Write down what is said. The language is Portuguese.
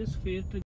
desfeita